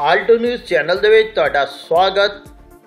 Alto news channel ਦੇ ਵਿੱਚ ਤੁਹਾਡਾ ਸਵਾਗਤ।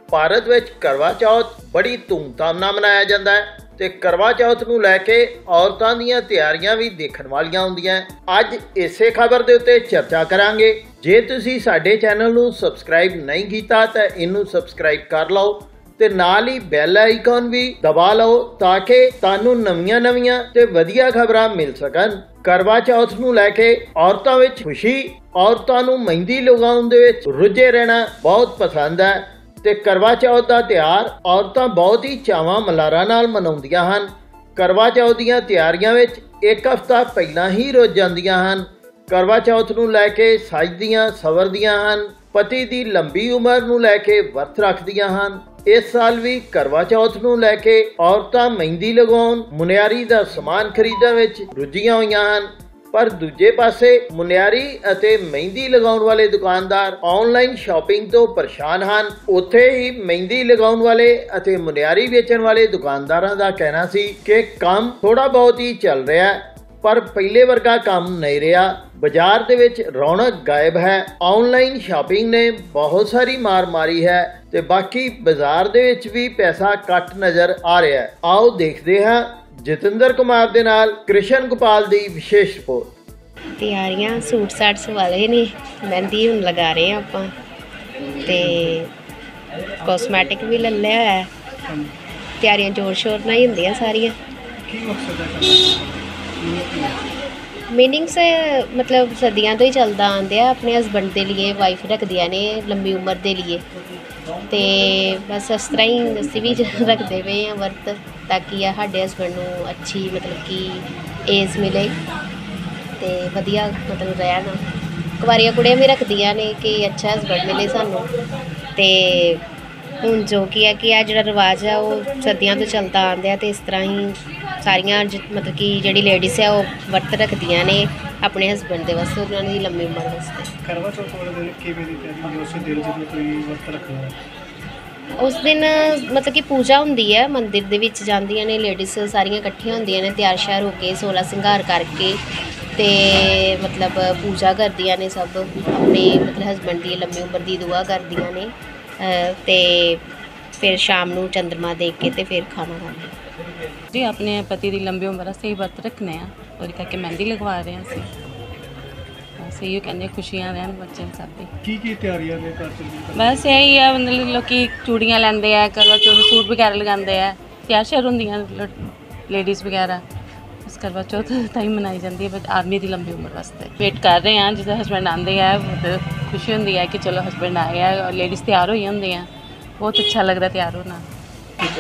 ਭਾਰਤ ਵਿੱਚ ਕਰਵਾ ਚੌਥ ਬੜੀ ਧੂਮਧਾਮ ਨਾਲ ਮਨਾਇਆ ਜਾਂਦਾ ਹੈ ਤੇ ਕਰਵਾ ਚੌਥ ਨੂੰ ਲੈ ਕੇ ਔਰਤਾਂ ਦੀਆਂ ਤਿਆਰੀਆਂ ਵੀ ਦੇਖਣ ਵਾਲੀਆਂ ਹੁੰਦੀਆਂ ਅੱਜ ਇਸੇ ਖਬਰ ਦੇ ਉੱਤੇ ਚਰਚਾ ਕਰਾਂਗੇ। ਜੇ ਤੁਸੀਂ ਸਾਡੇ ਚੈਨਲ ਨੂੰ ਸਬਸਕ੍ਰਾਈਬ ਨਹੀਂ ਕੀਤਾ ਤਾਂ ਇਹਨੂੰ ਸਬਸਕ੍ਰਾਈਬ ਕਰ ਲਓ। ਤੇ ਨਾਲ ਹੀ ਬੈਲ ਆਈਕਨ ਵੀ ਦਬਾ ਲਓ ਤਾਂ ਕਿ ਤੁਹਾਨੂੰ ਨਵੀਆਂ-ਨਵੀਆਂ ਤੇ ਵਧੀਆ ਖਬਰਾਂ ਮਿਲ ਸਕਣ। ਕਰਵਾ ਚੌਥ ਨੂੰ ਲੈ ਕੇ ਔਰਤਾਂ ਵਿੱਚ ਖੁਸ਼ੀ, ਔਰਤਾਂ ਨੂੰ ਮਹਿੰਦੀ ਲਗਾਉਣ ਦੇ ਵਿੱਚ ਰੁੱਝੇ ਰਹਿਣਾ ਬਹੁਤ ਪਸੰਦ ਹੈ ਤੇ ਕਰਵਾ ਚੌਥ ਦਾ ਤਿਉਹਾਰ ਔਰਤਾਂ ਬਹੁਤ ਹੀ ਚਾਵਾਂ ਮਲਾਰਾਂ ਨਾਲ ਮਨਾਉਂਦੀਆਂ ਹਨ। ਕਰਵਾ ਚੌਥ ਦੀਆਂ ਤਿਆਰੀਆਂ ਵਿੱਚ ਇੱਕ ਹਫ਼ਤਾ ਪਹਿਲਾਂ ਹੀ ਰੁੱਝ ਜਾਂਦੀਆਂ ਹਨ। ਕਰਵਾ ਚੌਥ ਨੂੰ ਲੈ ਕੇ ਸਜਦੀਆਂ ਸਵਰਦੀਆਂ ਹਨ। ਪਤੀ ਦੀ ਲੰਬੀ ਉਮਰ ਨੂੰ ਲੈ ਕੇ ਵਰਤ ਰੱਖਦੀਆਂ ਹਨ। ਇਸ ਸਾਲ ਵੀ ਕਰਵਾ ਚੌਥ ਨੂੰ ਲੈ ਕੇ ਔਰਤਾਂ ਮਹਿੰਦੀ ਲਗਾਉਣ, ਮੁਨਿਆਰੀ ਦਾ ਸਮਾਨ ਖਰੀਦਣ ਵਿੱਚ ਰੁੱਝੀਆਂ ਹੋਈਆਂ ਹਨ। ਪਰ ਦੂਜੇ ਪਾਸੇ ਮੁਨਿਆਰੀ ਅਤੇ ਮਹਿੰਦੀ ਲਗਾਉਣ ਵਾਲੇ ਦੁਕਾਨਦਾਰ ਆਨਲਾਈਨ ਸ਼ਾਪਿੰਗ ਤੋਂ ਪਰੇਸ਼ਾਨ ਹਨ। ਉੱਥੇ ਹੀ ਮਹਿੰਦੀ ਲਗਾਉਣ ਵਾਲੇ ਅਤੇ ਮੁਨਿਆਰੀ ਵੇਚਣ ਵਾਲੇ ਦੁਕਾਨਦਾਰਾਂ ਦਾ ਕਹਿਣਾ ਸੀ ਕਿ ਕੰਮ ਥੋੜਾ ਬਹੁਤ ਹੀ ਚੱਲ ਰਿਹਾ ਹੈ। ਪਰ ਪਹਿਲੇ ਵਰਗਾ ਕੰਮ ਨਹੀਂ ਰਿਹਾ। ਬਾਜ਼ਾਰ ਦੇ ਵਿੱਚ ਰੌਣਕ ਗਾਇਬ ਹੈ। ਆਨਲਾਈਨ ਸ਼ਾਪਿੰਗ ਨੇ ਬਹੁਤ ਸਾਰੀ ਮਾਰ ਮਾਰੀ ਹੈ ਤੇ ਬਾਕੀ ਬਾਜ਼ਾਰ ਦੇ ਵਿੱਚ ਵੀ ਪੈਸਾ ਕੱਟ ਨਜ਼ਰ ਆ ਰਿਹਾ ਹੈ। ਆਓ ਦੇਖਦੇ ਹਾਂ ਜਤਿੰਦਰ ਕੁਮਾਰ ਦੇ ਨਾਲ ਕ੍ਰਿਸ਼ਨ ਗੋਪਾਲ ਦੀ ਵਿਸ਼ੇਸ਼ ਰਿਪੋਰਟ। ਤਿਆਰੀਆਂ, ਸੂਟ ਸਾਟ ਸਵਾਲੇ ਨੇ। ਮਹਿੰਦੀ ਹੁਣ ਲਗਾ ਰਹੇ ਆ ਆਪਾਂ। ਤੇ ਕਾਸਮੈਟਿਕ ਵੀ ਲੈ ਲਿਆ ਹੋਇਆ ਹੈ। ਤਿਆਰੀਆਂ ਜ਼ੋਰ ਸ਼ੋਰ ਨਾਲ ਹੀ ਹੁੰਦੀਆਂ ਸਾਰੀਆਂ। ਮੀਨਿੰਗਸ ਮਤਲਬ ਸਦੀਆਂ ਤੋਂ ਹੀ ਚੱਲਦਾ ਆਂਦਿਆ ਆਪਣੇ ਹਸਬੰਡ ਦੇ ਲਈ ਵਾਈਫ ਰੱਖਦੀਆਂ ਨੇ ਲੰਬੀ ਉਮਰ ਦੇ ਲਈ ਤੇ ਬਸ ਇਸ ਤਰ੍ਹਾਂ ਹੀ ਅਸੀਂ ਵੀ ਰੱਖਦੇ ਪਏ ਆ ਵਰਤ, ਤਾਂ ਕਿ ਆ ਸਾਡੇ ਹਸਬੰਡ ਨੂੰ ਅੱਛੀ ਮਤਲਬ ਕਿ ਏਜ ਮਿਲੇ ਤੇ ਵਧੀਆ ਮਤਲਬ ਰਹਿਣ। ਕੁਵਾਰੀਆਂ ਕੁੜੀਆਂ ਵੀ ਰੱਖਦੀਆਂ ਨੇ ਕਿ ਅੱਛਾ ਹਸਬੰਡ ਮਿਲੇ ਸਾਨੂੰ। ਤੇ ਹੁਣ ਜੋ ਕੀ ਹੈ ਕਿ ਆ ਜਿਹੜਾ ਰਿਵਾਜ ਆ ਉਹ ਸਦੀਆਂ ਤੋਂ ਚੱਲਦਾ ਆਂਦਿਆ ਤੇ ਇਸ ਤਰ੍ਹਾਂ ਹੀ ਸਾਰੀਆਂ ਜ- ਮਤਲਬ ਕਿ ਜਿਹੜੀ ਲੇਡੀਜ਼ ਆ ਉਹ ਵਰਤ ਰੱਖਦੀਆਂ ਨੇ ਆਪਣੇ ਹਸਬੰਡ ਦੇ ਵਾਸਤੇ ਉਹਨਾਂ ਦੀ ਲੰਮੀ ਉਮਰ ਵਾਸਤੇ। ਕਰਵਾ ਚੌਥ ਵਾਲੇ ਦਿਨ ਕਿਵੇਂ ਦੀ ਤਿਆਰੀ ਹੁੰਦੀ ਹੈ ਉਸ ਦਿਨ ਜਦੋਂ ਕੋਈ ਵਰਤ ਰੱਖਣਾ ਹੈ? ਉਸ ਦਿਨ ਮਤਲਬ ਕਿ ਪੂਜਾ ਹੁੰਦੀ ਹੈ ਮੰਦਿਰ ਦੇ ਵਿੱਚ ਜਾਂਦੀਆਂ ਨੇ ਲੇਡੀਜ਼ ਸਾਰੀਆਂ ਇਕੱਠੀਆਂ ਹੁੰਦੀਆਂ ਨੇ ਤਿਆਰ ਸ਼ਿਆਰ ਹੋ ਕੇ 16 ਸਿੰਗਾਰ ਕਰਕੇ ਤੇ ਮਤਲਬ ਪੂਜਾ ਕਰਦੀਆਂ ਨੇ ਸਭ ਆਪਣੇ ਮਤਲਬ ਹਸਬੰਡ ਦੀ ਲੰਮੀ ਉਮਰ ਦੀ ਦੁਆ ਕਰਦੀਆਂ ਨੇ। ਤੇ ਫਿਰ ਸ਼ਾਮ ਨੂੰ ਚੰਦਰਮਾ ਦੇਖ ਕੇ ਤੇ ਫਿਰ ਖਾਣਾ ਖਾਂਦੇ ਜੀ ਆਪਣੇ ਪਤੀ ਦੀ ਲੰਬੀ ਉਮਰ ਵਾਸਤੇ ਹੀ ਵਰਤ ਰੱਖਨੇ ਆ। ਉਹਦੇ ਕਰਕੇ ਮਹਿੰਦੀ ਲਗਵਾ ਰਹੇ ਹਾਂ ਅਸੀਂ। ਬਸ ਇਹੀ ਕਹਿੰਦੇ ਹਾਂ, ਖੁਸ਼ੀਆਂ ਰਹਿਣ ਬੱਚੇ ਸਭ ਦੀ। ਕੀ ਕੀ ਤਿਆਰੀਆਂ ਨੇ ਘਰ ਚ ਜੀ ਬਸ ਇਹੀ ਆ ਮਤਲਬ ਲੋਕੀ ਚੂੜੀਆਂ ਲੈਂਦੇ ਆ ਕਰਵਾ ਚੌਥ ਸੂਟ ਵਗੈਰਾ ਲਗਾਉਂਦੇ ਆ। ਤਿਆਰ ਸ਼ਿਆਰ ਹੁੰਦੀਆਂ ਲੇਡੀਜ਼ ਵਗੈਰਾ। ਇਸ ਕਰਵਾ ਚੌਥ ਤਾਂ ਹੀ ਮਨਾਈ ਜਾਂਦੀ ਹੈ, ਬਟ ਆਦਮੀ ਦੀ ਲੰਬੀ ਉਮਰ ਵਾਸਤੇ। ਵੇਟ ਕਰ ਰਹੇ ਹਾਂ, ਜਦੋਂ ਹਸਬੰਡ ਆਉਂਦੇ ਆ ਬਹੁਤ ਖੁਸ਼ੀ ਹੁੰਦੀ ਹੈ ਕਿ ਚਲੋ ਹਸਬੰਡ ਆ ਗਿਆ ਔਰ ਲੇਡੀਜ਼ ਤਿਆਰ ਹੋਈ ਹੁੰਦੀਆਂ ਬਹੁਤ ਅੱਛਾ ਲੱਗਦਾ ਤਿਆਰ ਹੋਣਾ।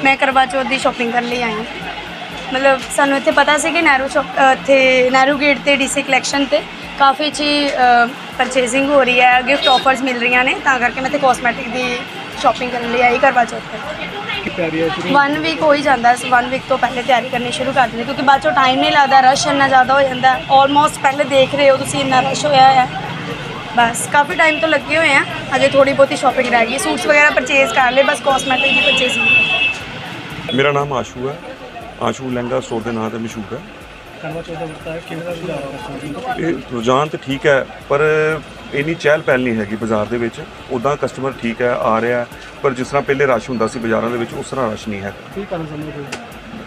ਮੈਂ ਕਰਵਾ ਚੌਥ ਦੀ ਸ਼ਾਪਿੰਗ ਕਰਨ ਲਈ ਆਈ ਹਾਂ। ਮਤਲਬ ਸਾਨੂੰ ਇੱਥੇ ਪਤਾ ਸੀ ਕਿ ਨਹਿਰੂ ਸ਼ੌਪ ਇੱਥੇ ਨਹਿਰੂ ਗੇਟ ਤੇ ਡੀਸੀ ਕਲੈਕਸ਼ਨ ਤੇ ਕਾਫੀ ਅੱਛੀ ਪਰਚੇਸਿੰਗ ਹੋ ਰਹੀ ਹੈ ਗਿਫਟ ਆਫਰਸ ਮਿਲ ਰਹੀਆਂ ਨੇ, ਤਾਂ ਕਰਕੇ ਮੈਂ ਇੱਥੇ ਕਾਸਮੈਟਿਕ ਦੀ ਸ਼ਾਪਿੰਗ ਕਰਨ ਲਈ ਆਈ ਕਰਵਾ ਚੌਥ ਤੇ। ਕੀ ਤਿਆਰੀਆਂ ਸ਼ੁਰੂ ਵਨ ਵੀਕ ਹੋ ਹੀ ਜਾਂਦਾ ਹੈ ਵਨ ਵੀਕ ਤੋਂ ਪਹਿਲੇ ਤਿਆਰੀ ਕਰਨੀ ਸ਼ੁਰੂ ਕਰ ਦਿੰਦੇ ਕਿਉਂਕਿ ਬਾਅਦ ਚੋਂ ਟਾਈਮ ਨਹੀਂ ਲੱਗਦਾ ਰਸ਼ ਇੰਨਾ ਜ਼ਿਆਦਾ ਹੋ ਜਾਂਦਾ ਆਲਮੋਸਟ ਪਹਿਲੇ ਦੇਖ ਰਹੇ ਹੋ ਤੁਸੀਂ ਇੰਨਾ ਰਸ਼ ਹੋਇਆ ਹੈ। ਬਸ ਕਾਫੀ ਟਾਈਮ ਤੋਂ ਲੱਗੇ ਹੋਏ ਆ ਅਜੇ ਥੋੜੀ ਬਹੁਤੀ ਸ਼ਾਪਿੰਗ ਰਹਿ ਗਈ ਸੂਟਸ ਵਗੈਰਾ ਪਰਚੇਜ਼ ਕਰ ਲਏ ਬਸ ਕਾਸਮੈਟਿਕ ਦੀ ਪਰਚੇਜ਼ਿੰਗ ਮੇਰਾ ਨਾਮ ਆਸ਼ੂ ਹੈ। ਆਸ਼ੂ ਲਹਿੰਗਾ ਸਟੋਰ ਦੇ ਨਾਂ ਤੇ ਮਸ਼ਹੂਰ ਹੈ। ਕਰਵਾ ਚੌਥ ਦਾ ਵਰਤ ਹੈ ਕਿਵੇਂ ਦਾ ਗੁਜ਼ਾਰਾ ਕਰਨਾ ਇਹ ਰੁਝਾਨ ਤੇ ਠੀਕ ਹੈ ਪਰ ਇੰਨੀ ਚਹਿਲ ਪਹਿਲ ਨਹੀਂ ਹੈਗੀ ਬਾਜ਼ਾਰ ਦੇ ਵਿੱਚ। ਉਦਾਂ ਕਸਟਮਰ ਠੀਕ ਹੈ ਆ ਰਿਹਾ ਹੈ, ਪਰ ਜਿਸ ਤਰ੍ਹਾਂ ਪਹਿਲੇ ਰਸ਼ ਹੁੰਦਾ ਸੀ ਬਾਜ਼ਾਰਾਂ ਦੇ ਵਿੱਚ ਉਸ ਤਰ੍ਹਾਂ ਰਸ਼ ਨਹੀਂ ਹੈ। ਕੀ ਕਾਰਨ ਸਮਝਦੇ ਹੋ?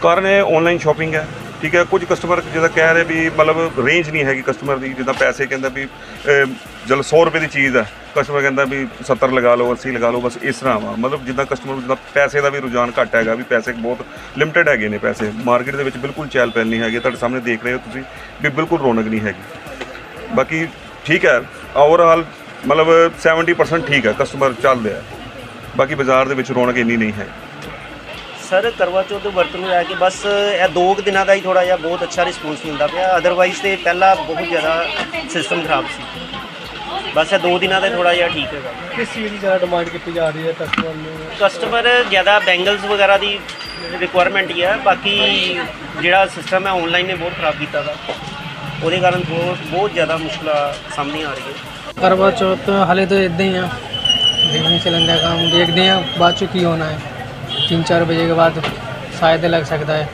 ਕਾਰਨ ਇਹ ਆਨਲਾਈਨ ਸ਼ਾਪਿੰਗ ਹੈ। ਠੀਕ ਹੈ ਕੁਝ ਕਸਟਮਰ ਜਿਹਦਾ ਕਹਿ ਰਹੇ ਵੀ ਮਤਲਬ ਰੇਂਜ ਨਹੀਂ ਹੈਗੀ ਕਸਟਮਰ ਦੀ ਜਿੱਦਾਂ ਪੈਸੇ ਕਹਿੰਦਾ ਵੀ ਅਹ, ਚਲ 100 ਰੁਪਏ ਦੀ ਚੀਜ਼ ਹੈ। ਕਸਟਮਰ ਕਹਿੰਦਾ ਵੀ 70 ਲਗਾ ਲਓ 80 ਲਗਾ ਲਓ ਬਸ ਇਸ ਤਰ੍ਹਾਂ ਵਾ। ਮਤਲਬ ਜਿੱਦਾਂ ਕਸਟਮਰ ਜਿੱਦਾਂ ਪੈਸੇ ਦਾ ਵੀ ਰੁਝਾਨ ਘੱਟ ਹੈਗਾ ਵੀ ਪੈਸੇ ਬਹੁਤ ਲਿਮਟਿਡ ਹੈਗੇ ਨੇ ਪੈਸੇ। ਮਾਰਕੀਟ ਦੇ ਵਿੱਚ ਬਿਲਕੁਲ ਚਹਿਲ ਪਹਿਲ ਨਹੀਂ ਹੈਗੀ ਤੁਹਾਡੇ ਸਾਹਮਣੇ ਦੇਖ ਰਹੇ ਹੋ ਤੁਸੀਂ ਵੀ ਬਿਲਕੁਲ ਰੌਣਕ ਨਹੀਂ ਹੈਗੀ। ਬਾਕੀ ਠੀਕ ਹੈ ਓਵਰਆਲ ਮਤਲਬ 70% ਠੀਕ ਹੈ ਕਸਟਮਰ ਚੱਲਦੇ ਆ ਬਾਕੀ ਬਾਜ਼ਾਰ ਦੇ ਵਿੱਚ ਰੌਣਕ ਇੰਨੀ ਨਹੀਂ ਹੈ। ਸਰ ਕਰਵਾ ਚੌਥ ਦੇ ਵਰਤ ਨੂੰ ਲੈ ਕੇ ਬਸ ਇਹ ਦੋ ਕੁ ਦਿਨਾਂ ਦਾ ਹੀ ਥੋੜਾ ਜਿਹਾ ਬਹੁਤ ਅੱਛਾ ਰਿਸਪੌਂਸ ਮਿਲਦਾ ਪਿਆ। ਅਦਰਵਾਈਜ਼ ਤੇ ਪਹਿਲਾਂ ਬਹੁਤ ਜ਼ਿਆਦਾ ਸਿਸਟਮ ਖਰਾਬ ਸੀ। ਬਸ ਇਹ ਦੋ ਦਿਨਾਂ ਦਾ ਥੋੜਾ ਜਿਹਾ ਠੀਕ ਹੈਗਾ। ਕਿਸ ਚੀਜ਼ ਦੀ ਜ਼ਿਆਦਾ ਡਿਮਾਂਡ ਕੀਤੀ ਜਾ ਰਹੀ ਹੈ ਕਸਟਮਰ ਨੂੰ? ਕਸਟਮਰ ਜ਼ਿਆਦਾ ਬੈਂਗਲਸ ਵਗੈਰਾ ਦੀ ਰਿਕੁਆਇਰਮੈਂਟ ਹੀ ਹੈ। ਬਾਕੀ ਜਿਹੜਾ ਸਿਸਟਮ ਹੈ ਆਨਲਾਈਨ ਨੇ ਬਹੁਤ ਖਰਾਬ ਕੀਤਾ ਦਾ ਉਹਦੇ ਕਾਰਨ ਬਹੁਤ ਬਹੁਤ ਜ਼ਿਆਦਾ ਮੁਸ਼ਕਲਾਂ ਸਾਹਮਣੇ ਆ ਰਹੀ ਹੈ ਕਰਵਾ ਚੌਥ ਹਾਲੇ ਤਾਂ ਇਦਾਂ ਹੀ ਆ। ਦੇਖ ਨਹੀਂ ਚੱਲਣ ਦਾ ਕੰਮ ਦੇਖਦੇ ਆ ਬਾਅਦ ਚੋਂ ਕੀ ਹੋਣਾ ਹੈ। तीन चार बजे के बाद शायद लग सकता है।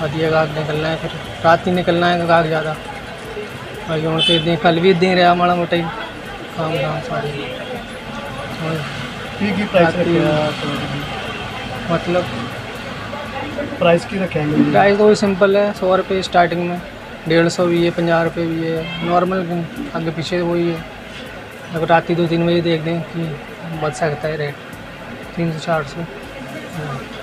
बढ़िया गाहक निकलना है फिर। रात ही निकलना है गाहक ज़्यादा। बाकी हम तो दिन कल भी दिन रहा माड़ा मोटा ही। काम धाम सारे। तो मतलब प्राइस की रखेंगे प्राइस तो वही सिंपल है। सौ रुपये स्टार्टिंग में। डेढ़ सौ भी है पंजाह रुपये भी है। नॉर्मल आगे पीछे तो वही है। अगर रात दो तीन बजे देख दें कि बच सकता है रेट तीन सौ चार सौ। Thank you.